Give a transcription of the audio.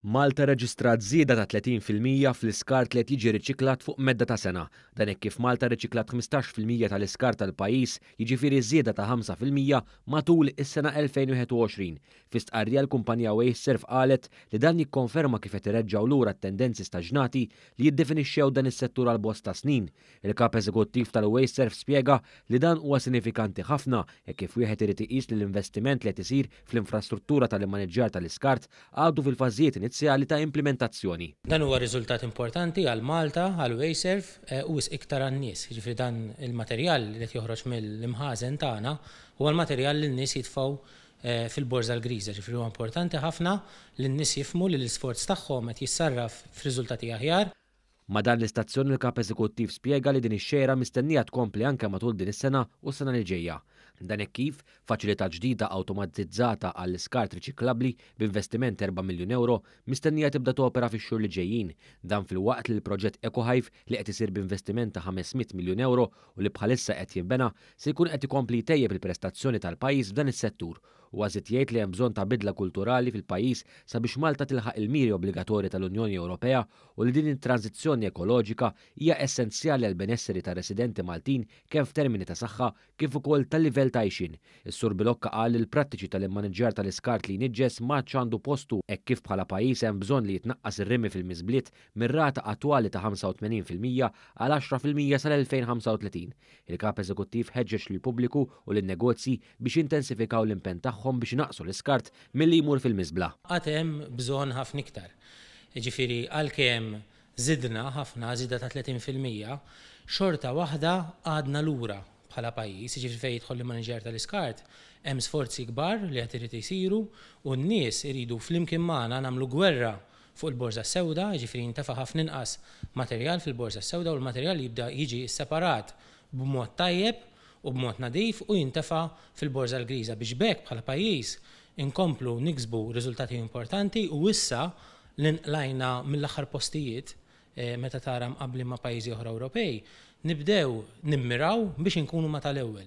Malta rreġistrat żieda ta' 30 fil-mija fl-iskart li qed jiġi riċiklat fuq medda ta' sena. Dan hekk kif Malta rriċiklat 15 fil-mija tal-iskart tal-pajjiż, jiġifieri żieda ta' 5 fil-mija matul is-sena 2021. Fi stqarrija l-kumpanija Waste Serv qalet li dan jikkonferma kif qed ireġġgħu lura t-tendenzi staġnati li jiddefinixxew dan is-settur għal bosta snin, Il-Kap Eżekuttiv tal-Wasteserv spjega li dan huwa sinifikanti ħafna hekk kif wieħed irid iqis li l-investiment li qed isir fl-infrastruttura tal-immaniġġjar tal-iskart għadu fil-fażijiet inizjali ta' implimentazzjoni. Dan huwa riżultat importanti għal Malta, għal Wasteserv u wisq iktar għan-nies. Jiġifieri dan il-materjal li qed joħroġ mill-imħażen tagħna huwa l-materjal li n-nies jitfgħu fil-borża l-griża. Jiġifieri huwa importanti ħafna li n-nies jifhmu li l-isforz tagħhom qed jissarraf f'riżultati aħjar. Ma' dan l-istazzjon il-Kap Eżekuttiv spjega li din ix-xejra mistennija tkompli anke matul din is-sena u s-sena li ġejja. Dan hekk kif, faċilità ġdida awtomatizzata għall-iskart riċiklabbli b'investiment erba' miljun ewro mistennija tibda topera fix-xhur li ġejjin. Dan filwaqt li l-proġett EcoHive li qed isir b'investiment ta' ħames mitt miljun ewro u li bħalissa qed jinbena se jkun qed ikompli jtejjeb il-prestazzjoni tal-pajjiż f'dan is-settur Huwa żied jgħid li hemm bżonn ta' bidla kulturali fil-pajjiż sabiex Malta tilħaq il-miri obbligatorji tal-Unjoni Ewropea u li din it-tranżizzjoni ekoloġika hija essenzjali għall-benesseri tar-residenti Maltin kemm f'termini ta' saħħa kif ukoll ta' livell ta' għixien. Is-Sur Bilocca qal li l-prattiċi tal-immaniġġjar tal-iskart li jniġġes m'għadx għandu postu hekk kif bħala pajjiż hemm bżonn li jitnaqqas ir-rimi fil-miżbliet mir-rata attwali ta' 85 fil-mija għal 10 fil-mija sal-2035 Il-Kap Eżekuttiv ħeġġeġ lill-pubbliku u lin-negozji biex jintensifikaw l-impenn tagħhom biex inaqqsu l-iskart milli jmur fil-miżbla. Għad hemm bżonn ħafna iktar. Jiġifieri għalkemm żidna ħafna, żieda ta' 30 fil-mija, xorta waħda għadna lura bħala pajjiż. Jiġifieri fejn jidħol l-immaniġjar tal-iskart hemm sforzi kbar li qed irid isiru u n-nies iridu flimkien magħna nagħmlu gwerra fuq il-Borża s-Sewda, jiġifieri jintefa' ħafna inqas materjal fil-Borża s-Sewda u l-materjal jibda jiġi sseparat b'mod tajjeb u b'mod nadif u jintefa' fil-Borża l-Griża biex b'hekk bħala pajjiż inkomplu niksbu riżultati importanti u issa li nqlajna mill-aħħar postijiet meta tara mqabblin ma' pajjiżi oħra Ewropej, nibdew nimmiraw biex inkunu ma' tal-ewwel.